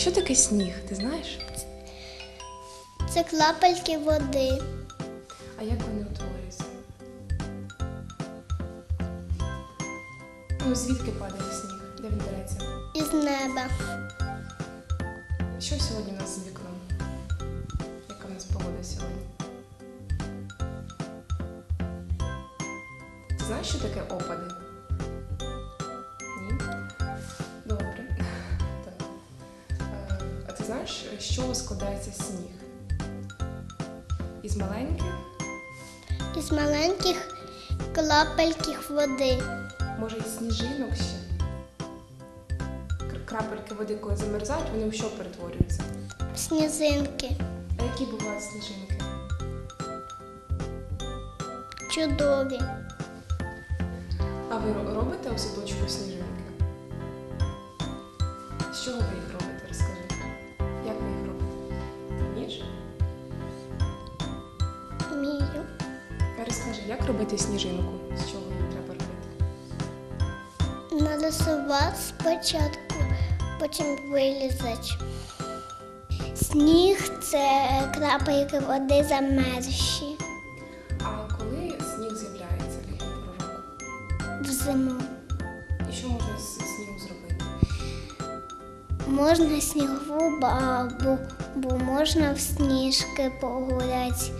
Що таке сніг, ти знаєш? Це клапельки води. А як вони утворюються? Ну, звідки падає сніг? Де він береться? Із неба. Що сьогодні у нас з вікном? Яка в нас погода сьогодні? Ти знаєш, що таке опади? Знаєш, з чого складається сніг? Із маленьких? Із маленьких клапельків води. Може, із сніжинок ще? Крапельки води, коли замерзають, вони в що перетворюються? Сніжинки. А які бувають сніжинки? Чудові. А ви робите у садочку сніжинки? З чого ви їх робите? Розкажи, як робити сніжинку? З чого її треба робити? Нарисувати спочатку, потім вилізати. Сніг це крапельки води замерзші А коли сніг з'являється року? в зиму. І що можна з снігу зробити? Можна снігову бабу, бо можна в сніжки погуляти,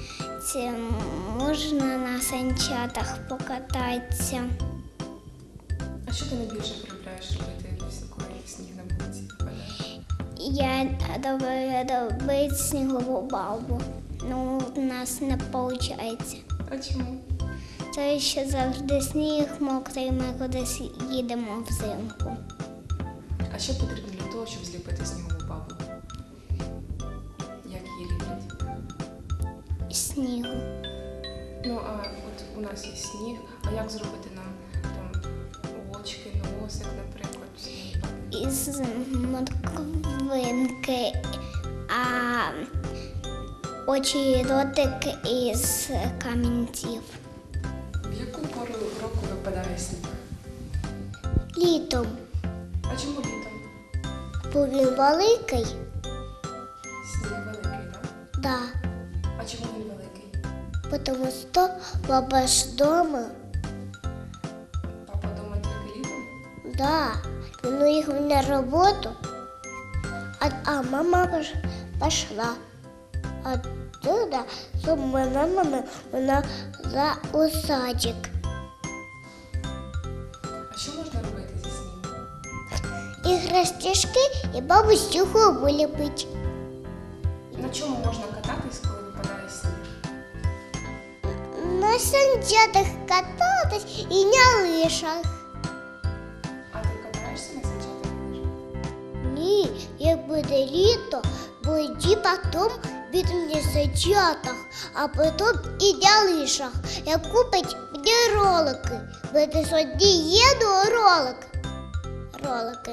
Ці- можна на санчатах покататися. А що ти найбільше полюбляєш робити, коли сніг на вулиці? Я робити снігову бабу. Ну, у нас не виходить. А чому? Це ще завжди сніг мокрий, ми кудись їдемо взимку. А що потрібно для того, щоб зліпити снігову Снігу. Ну, а от у нас є сніг, а як зробити нам там очки, носик, наприклад? Із морквинки, а очі і ротик із камінців. В яку пору року випадає сніг? Літом, А чому літом? бо він великий, Сніг великий, так? да. А чому він великий? тому що баба ж вдома, Папа вдома тільки літом? да. Він уїхав на роботу, а, а мама пішла. А туди з мамами вона за у садик. А що можна робити зі снігу? Іграшки і бабусю виліпить. На чому можна кататись, коли санчатах кататись і на лишах. А ти катаєшся на санчатах лижах? Ні, як буде літо, буде потім від на санчатах, а потім і на лишах. Я купить мені ролики. Буде сьогодні їду ролик. Ролики.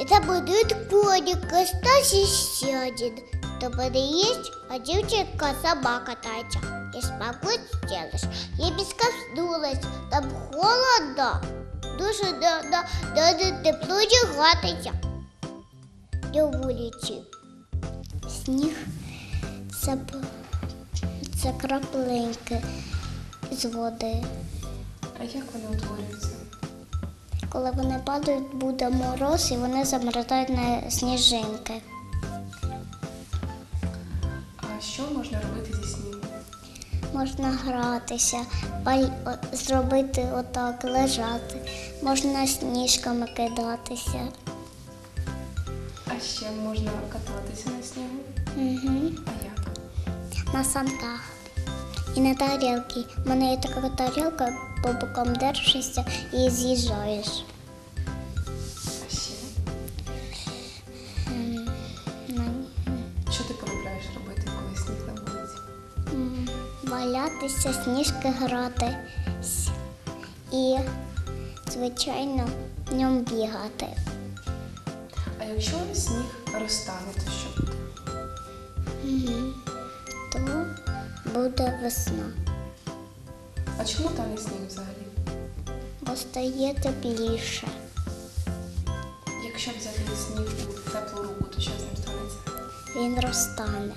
І це будуть коніки, Стась і ще один. То буде есть, а дівчинка сама катається. І смогу сделаешь. Я безкоснулась, там холодно. Дуже да, да, да, да, тепло не гратися. Вулиці. Сніг це, це краплинки з води. А як вони утворюються? Коли вони падають, буде мороз і вони замерзають на сніжинки. Можна гратися, зробити отак, лежати, можна сніжками кидатися. А ще можна кататися на снігу? Угу. А як? На санках і на тарілки. У мене є така тарілка, по бокам держишся і з'їжджаєш. Валятися, сніжки грати і, звичайно, ньому бігати. А якщо сніг розтане, то що буде? Угу. То буде весна, А чому тане сніг взагалі? бо стає тепліше. Якщо якщо взяти сніг у теплу руку, то що з ним станеться? Він розтане.